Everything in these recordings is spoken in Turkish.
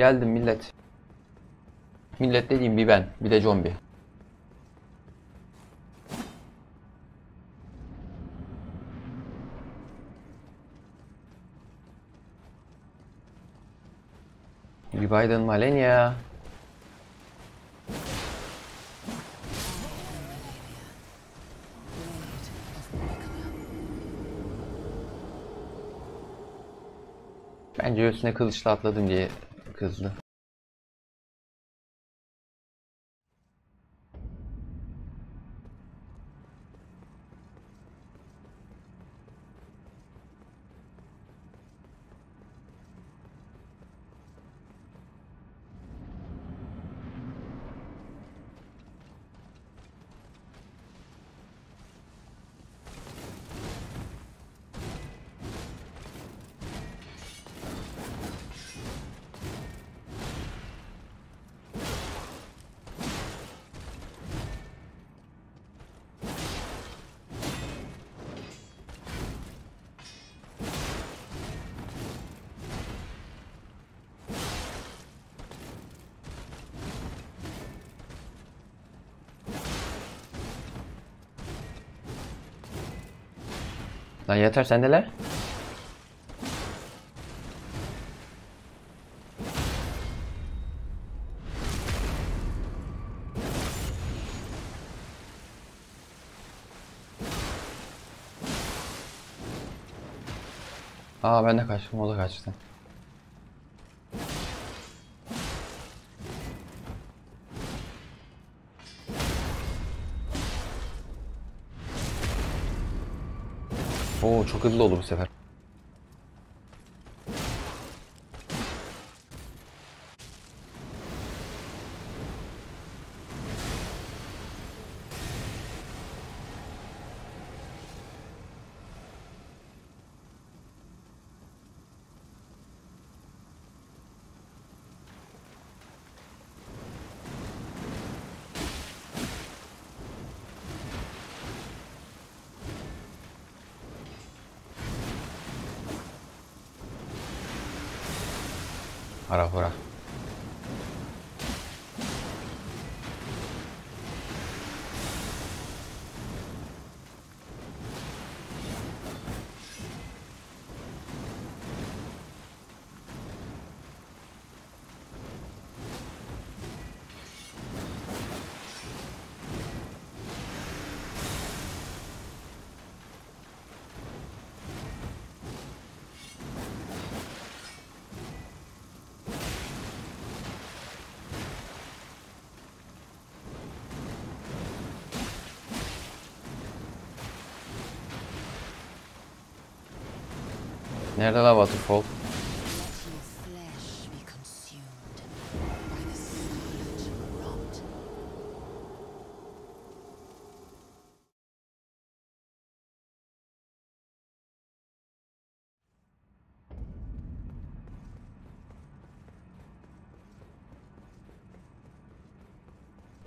Geldim millet. Millet dediğim bir ben, bir de zombi. Biden Malenia. Bence üstüne kılıçla atladım diye kızdı. Lan yeter sendeler. Aa ben de kaçtım o da kaçtı. Oo çok hızlı oldu bu sefer. Nerede la waterfall?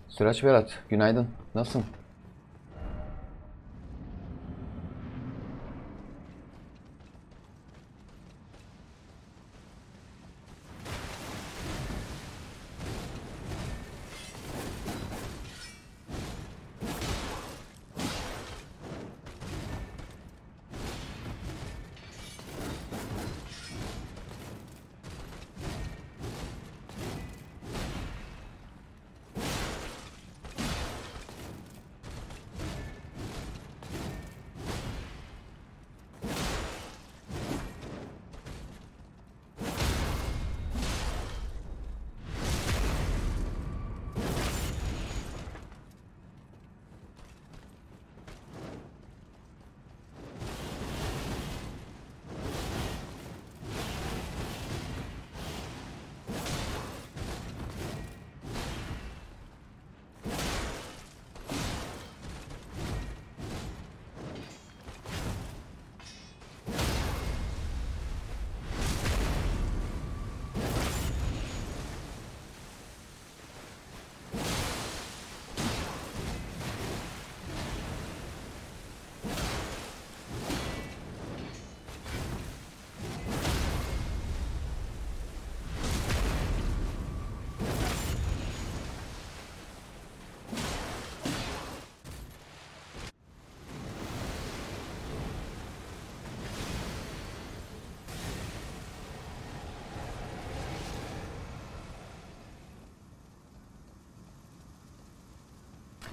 Sıraç Berat, günaydın. Nasılsın?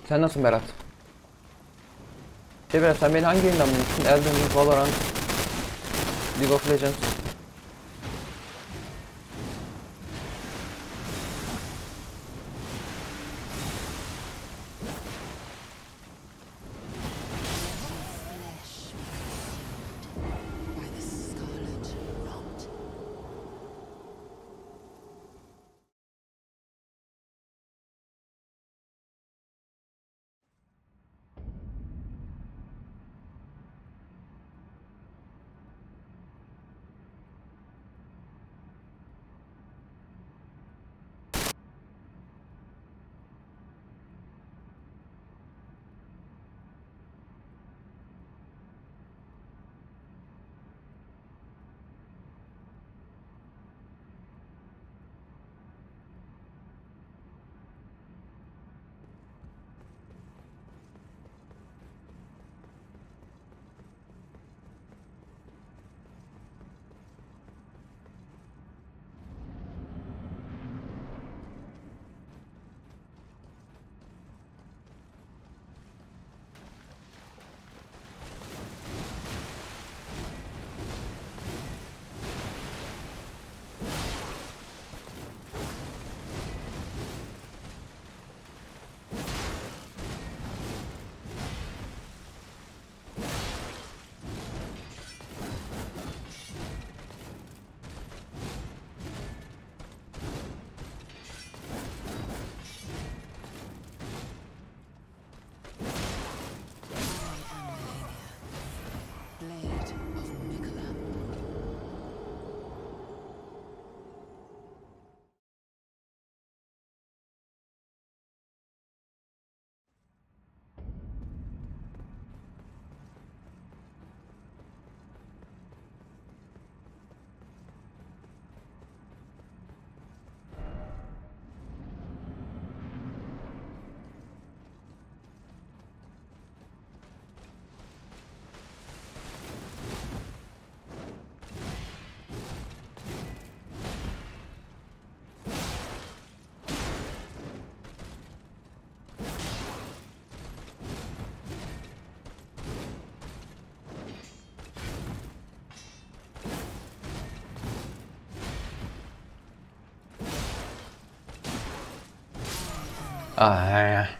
Sen nasılsın Berat? Şey Berat sen beni hangi yayından bulmuştun? Elden Ring, Valorant, League of Legends. 哎呀。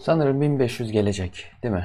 Sanırım 1500 gelecek, değil mi?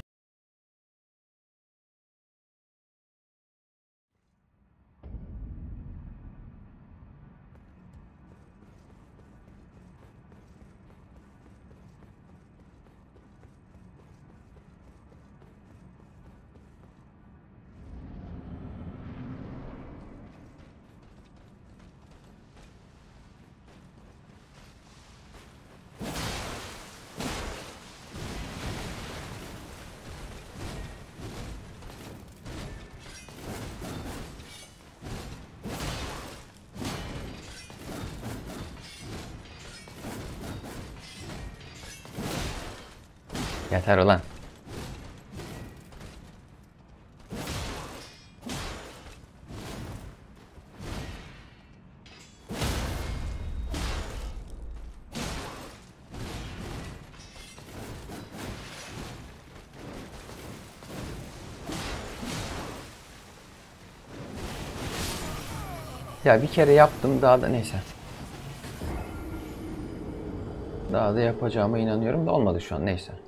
Yeter ulan. Ya bir kere yaptım daha da neyse. Daha da yapacağıma inanıyorum da olmadı şu an neyse.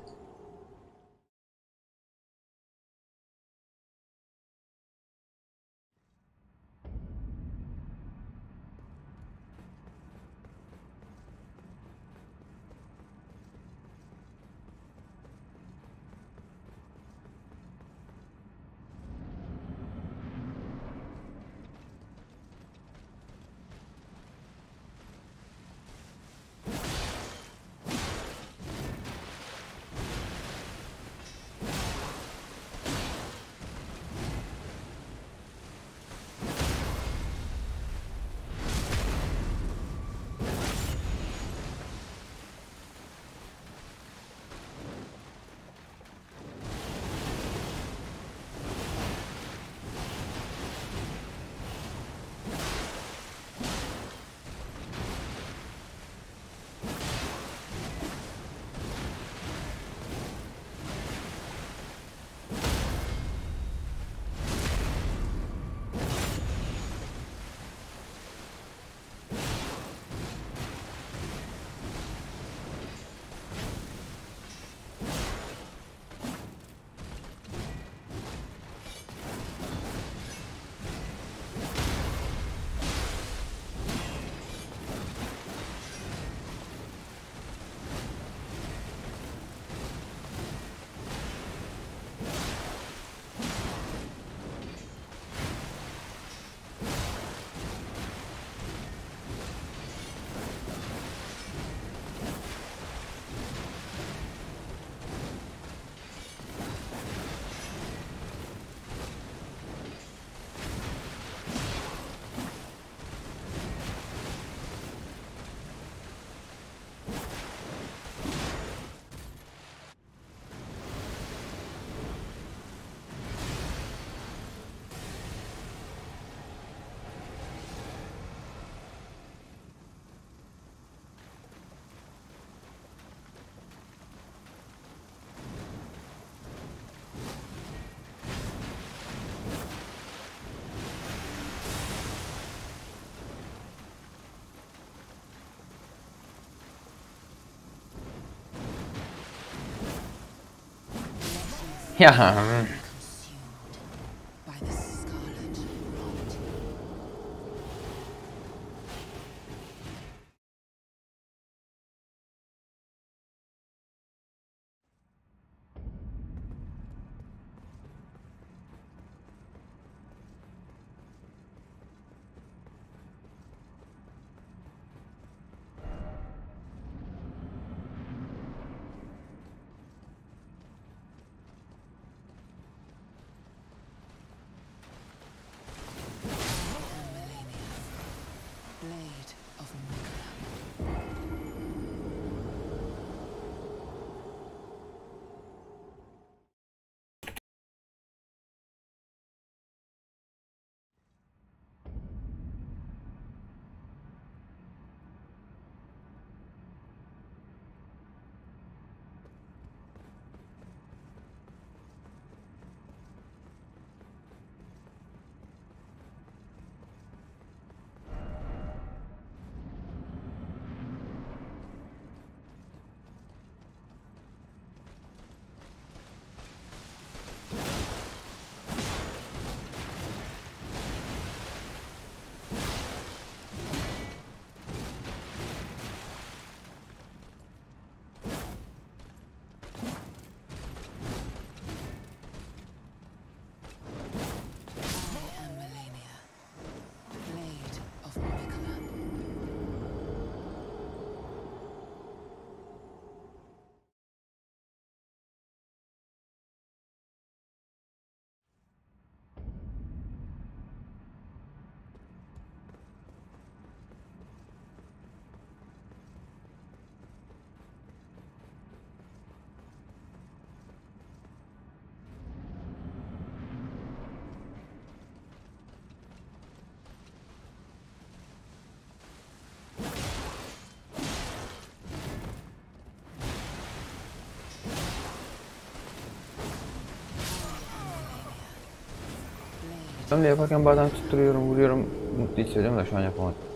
Ya Hamle yaparken bazen tutturuyorum, vuruyorum. Mutlu hissediyorum da şu an yapamadım.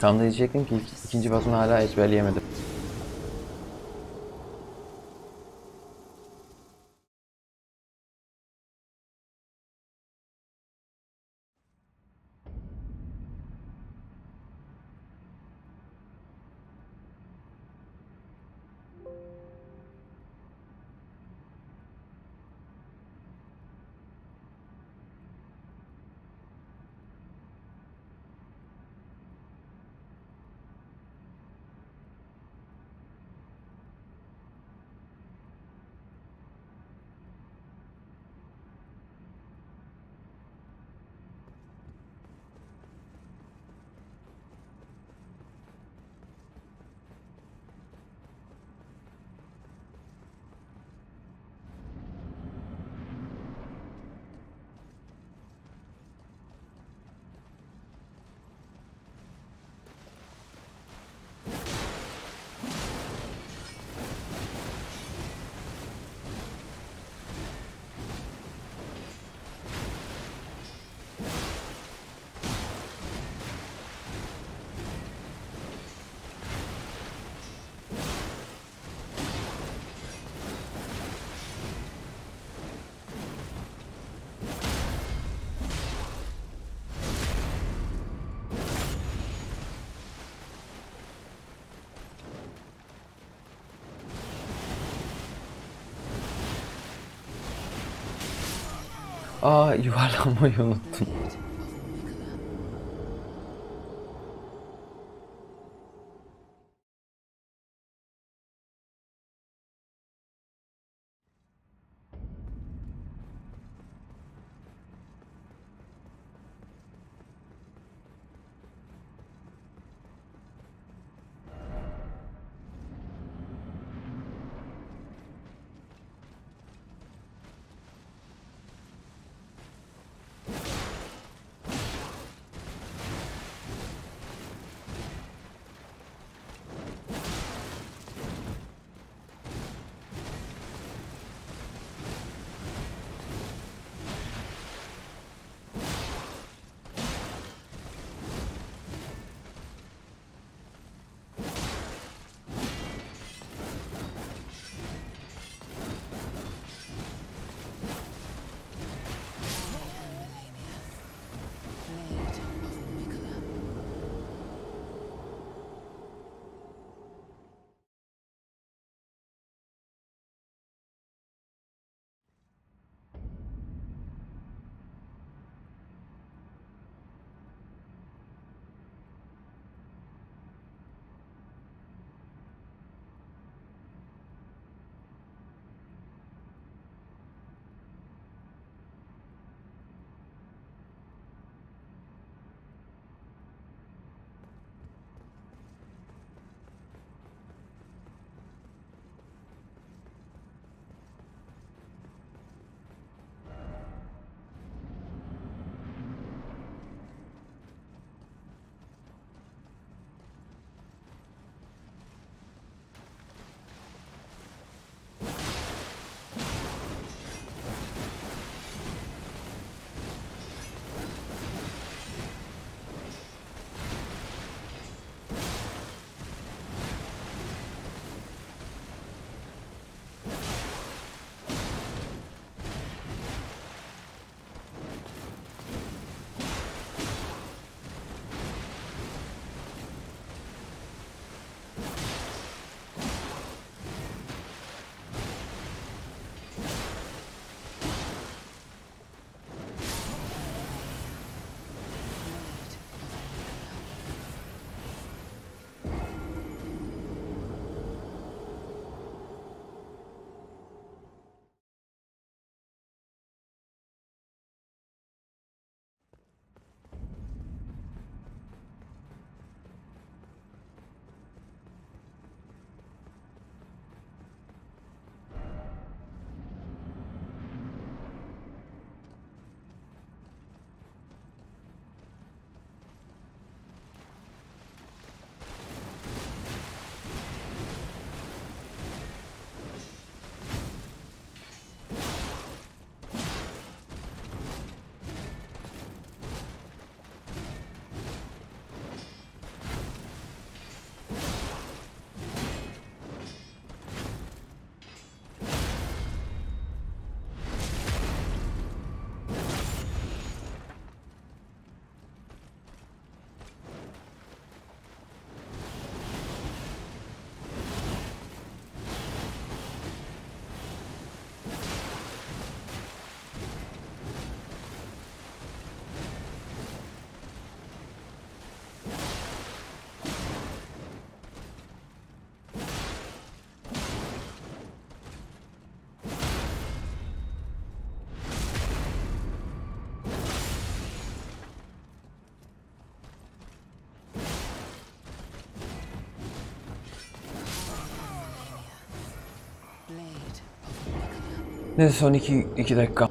Tam da diyecektim ki ikinci basını hala ezberleyemedim. 아, yuvarlanma yanılttın. で初日行きたいか。